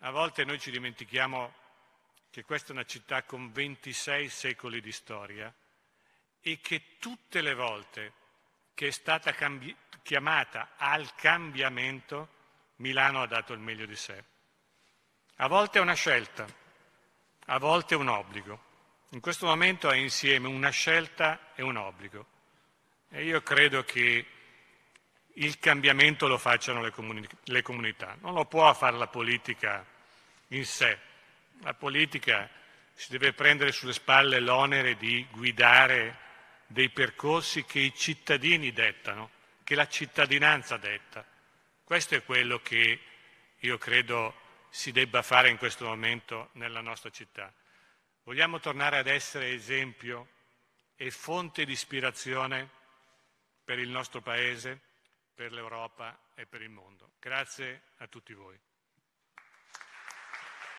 A volte noi ci dimentichiamo che questa è una città con 26 secoli di storia e che tutte le volte che è stata cambi- chiamata al cambiamento, Milano ha dato il meglio di sé. A volte è una scelta, a volte è un obbligo. In questo momento è insieme una scelta e un obbligo. E io credo che il cambiamento lo facciano le, comuni- le comunità, non lo può fare la politica in sé. La politica si deve prendere sulle spalle l'onere di guidare dei percorsi che i cittadini dettano, che la cittadinanza detta. Questo è quello che io credo si debba fare in questo momento nella nostra città. Vogliamo tornare ad essere esempio e fonte di ispirazione per il nostro Paese? Per l'Europa e per il mondo. Grazie a tutti voi.